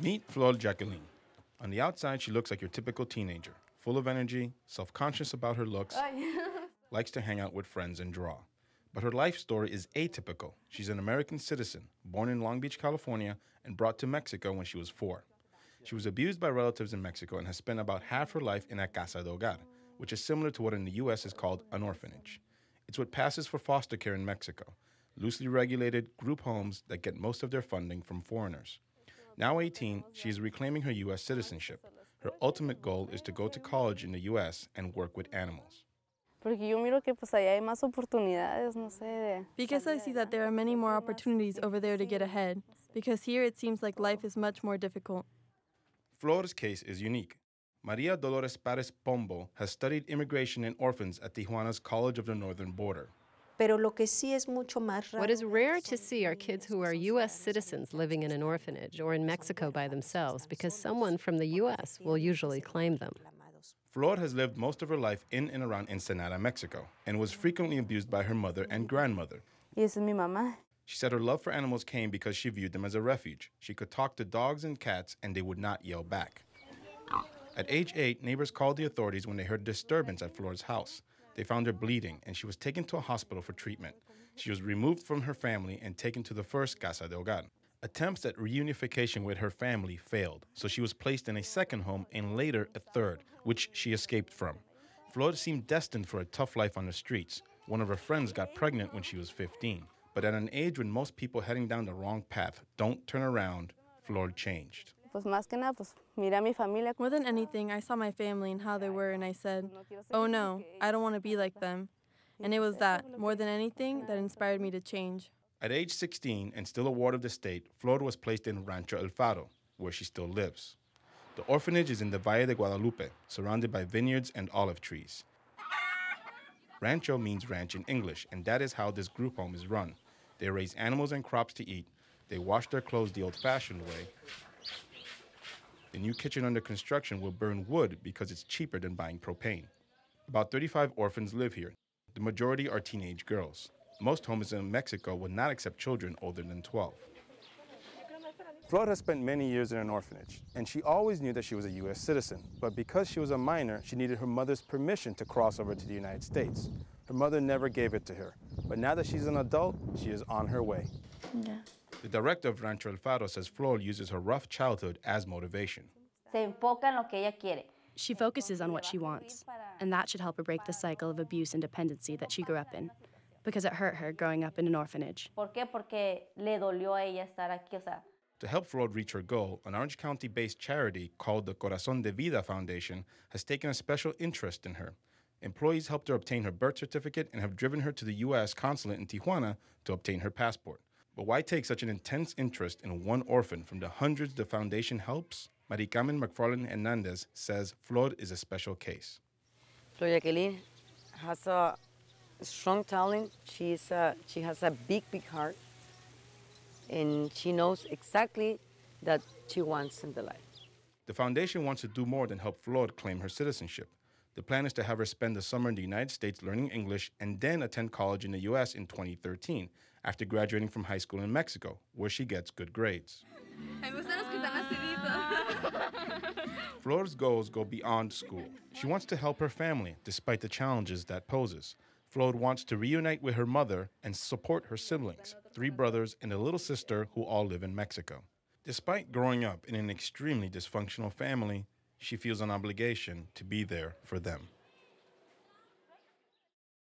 Meet Flor Jacqueline. On the outside, she looks like your typical teenager, full of energy, self conscious about her looks, likes to hang out with friends and draw. But her life story is atypical. She's an American citizen, born in Long Beach, California, and brought to Mexico when she was four. She was abused by relatives in Mexico and has spent about half her life in a casa de hogar, which is similar to what in the US is called an orphanage. It's what passes for foster care in Mexico loosely regulated group homes that get most of their funding from foreigners. Now 18, she is reclaiming her U.S. citizenship. Her ultimate goal is to go to college in the U.S. and work with animals. Porque yo miro que pues allá hay más oportunidades, no sé. de Because I see that there are many more opportunities over there to get ahead. Because here it seems like life is much more difficult. Flor's case is unique. Maria Dolores París Pombo has studied immigration and orphans at Tijuana's College of the Northern Border. Pero lo que sí es mucho más raro. What is rare to see are kids who are U.S. citizens living in an orphanage or in Mexico by themselves because someone from the U.S. will usually claim them. Flor has lived most of her life in and around Ensenada, Mexico, and was frequently abused by her mother and grandmother. Y esa es mi mamá. She said her love for animals came because she viewed them as a refuge. She could talk to dogs and cats, and they would not yell back. At age eight, neighbors called the authorities when they heard disturbance at Flor's house. They found her bleeding, and she was taken to a hospital for treatment. She was removed from her family and taken to the first Casa de Hogar. Attempts at reunification with her family failed, so she was placed in a second home and later a third, which she escaped from. Flor seemed destined for a tough life on the streets. One of her friends got pregnant when she was 15. But at an age when most people heading down the wrong path don't turn around, Flor changed. Pues más que nada, pues miré a mi familia. More than anything, I saw my family and how they were, and I said, Oh no, I don't want to be like them. And it was that, more than anything, that inspired me to change. At age 16 and still a ward of the state, Flor was placed in Rancho El Faro, where she still lives. The orphanage is in the Valle de Guadalupe, surrounded by vineyards and olive trees. Rancho means ranch in English, and that is how this group home is run. They raise animals and crops to eat. They wash their clothes the old fashioned way. The new kitchen under construction will burn wood because it's cheaper than buying propane. About 35 orphans live here. The majority are teenage girls. Most homes in Mexico will not accept children older than 12. Flor has spent many years in an orphanage, and she always knew that she was a U.S. citizen. But because she was a minor, she needed her mother's permission to cross over to the United States. Her mother never gave it to her. But now that she's an adult, she is on her way. Ya. The director of Rancho El Faro says Flor uses her rough childhood as motivation. Se enfoca en lo que ella quiere. She focuses on what she wants, and that should help her break the cycle of abuse and dependency that she grew up in, because it hurt her growing up in an orphanage. ¿Por qué? Porque le dolió a ella estar aquí, o sea, To help Flor reach her goal, an Orange County based charity called the Corazon de Vida Foundation has taken a special interest in her. Employees helped her obtain her birth certificate and have driven her to the U.S. consulate in Tijuana to obtain her passport. But why take such an intense interest in one orphan from the hundreds the foundation helps? Maricarmen McFarland Hernandez says Flor is a special case. Flor Jacqueline has a strong talent. She's a, she has a big, big heart. And she knows exactly that she wants in the life. The foundation wants to do more than help Flor claim her citizenship. The plan is to have her spend the summer in the United States learning English and then attend college in the U.S. in 2013 after graduating from high school in Mexico, where she gets good grades. Flor's goals go beyond school. She wants to help her family despite the challenges that poses. Flor wants to reunite with her mother and support her siblings, three brothers and a little sister who all live in Mexico. Despite growing up in an extremely dysfunctional family, she feels an obligation to be there for them.